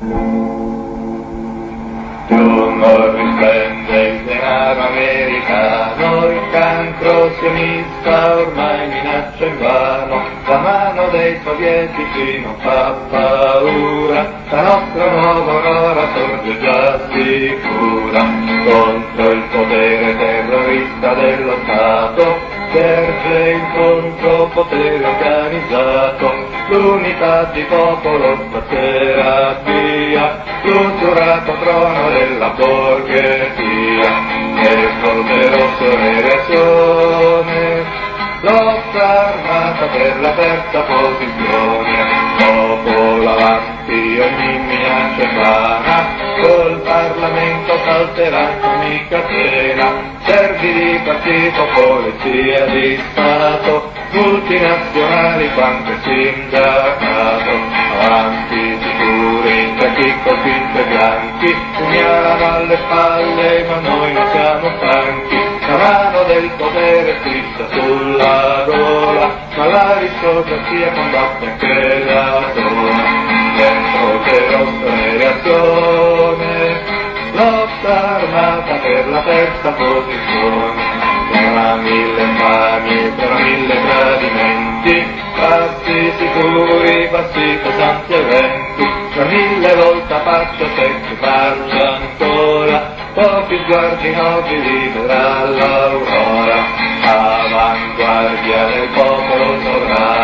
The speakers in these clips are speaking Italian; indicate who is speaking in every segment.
Speaker 1: Giorno risplende il denaro americano, il cancro sionista ormai minaccia in vano, la mano dei sovietici non fa paura, la nostra nuova aurora sorge già sicura, contro il potere terrorista dello Stato, Serge il contropotere organizzato, l'unità di popolo stasera via, l'usurato trono della borghesia, e polveroso reazione, lotta armata per la terza posizione, popolo avanti ogni minaccia vana, col Parlamento salterà ogni catena, servi di partito, polizia di Stato, multinazionali quanto sindacato, avanti sicuri, tra chi colpisce bianchi, pugnalano alle spalle, ma noi non siamo stanchi, la mano del potere striscia sulla gola, ma l'aristocrazia combatte anche da sola, dentro che rossa reazione, lotta armata per la terza posizione, tra mille infami, tra mille tradimenti, passi sicuri, passi pesanti e lenti, tra mille volte faccio se ci faccia ancora, pochi sguardi nobili vedrà l'aurora, avanguardia del popolo sovrano,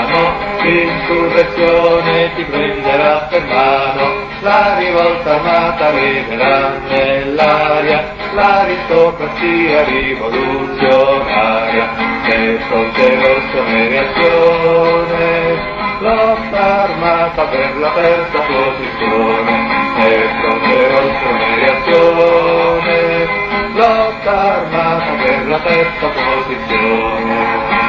Speaker 1: l'insurrezione ti prenderà per mano, la rivolta armata arriverà nell'aria, l'aristocrazia rivoluzionaria, e rosso in reazione, lotta armata per la terza posizione, e rosso in reazione, lotta armata per la terza posizione.